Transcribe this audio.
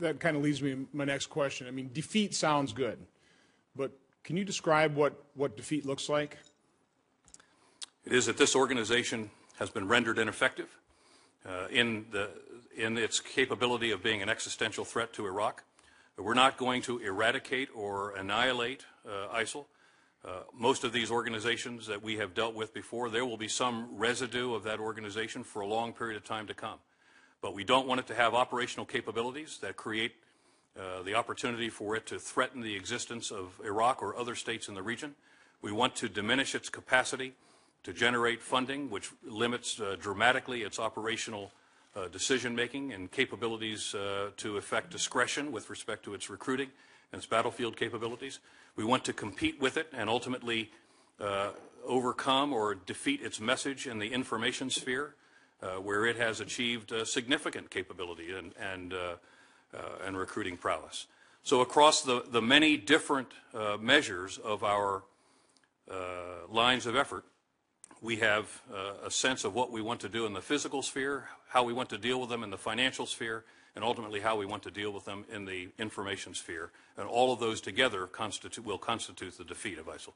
That kind of leads me to my next question. I mean, defeat sounds good, but can you describe what, what defeat looks like? It is that this organization has been rendered ineffective uh, in, the, in its capability of being an existential threat to Iraq. We're not going to eradicate or annihilate uh, ISIL. Uh, most of these organizations that we have dealt with before, there will be some residue of that organization for a long period of time to come. But we don't want it to have operational capabilities that create uh, the opportunity for it to threaten the existence of Iraq or other states in the region. We want to diminish its capacity to generate funding, which limits uh, dramatically its operational uh, decision making and capabilities uh, to effect discretion with respect to its recruiting and its battlefield capabilities. We want to compete with it and ultimately uh, overcome or defeat its message in the information sphere, Uh, where it has achieved uh, significant capability and, and, uh, uh, and recruiting prowess. So across the, the many different measures of our lines of effort, we have uh, a sense of what we want to do in the physical sphere, how we want to deal with them in the financial sphere, and ultimately how we want to deal with them in the information sphere. And all of those together constitute, will constitute the defeat of ISIL.